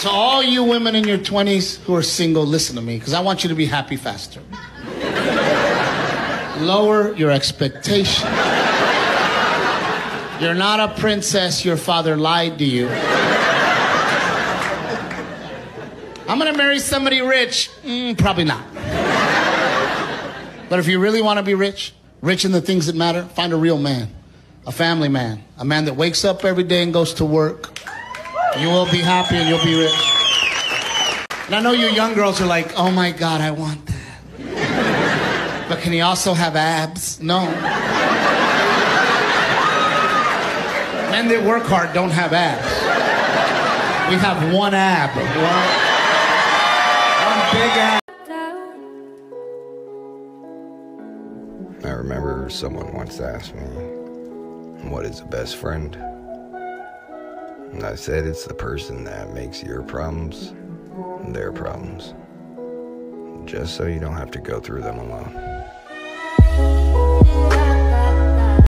To all you women in your 20s who are single, listen to me, because I want you to be happy faster. Lower your expectations. You're not a princess, your father lied to you. I'm gonna marry somebody rich. Mm, probably not. But if you really wanna be rich, rich in the things that matter, find a real man, a family man, a man that wakes up every day and goes to work. You will be happy and you'll be rich. And I know you young girls are like, oh my God, I want that. But can he also have abs? No. Men that work hard don't have abs. We have one ab. One, one big ab. I remember someone once asked me, What is a best friend? I said it's the person that makes your problems their problems. Just so you don't have to go through them alone.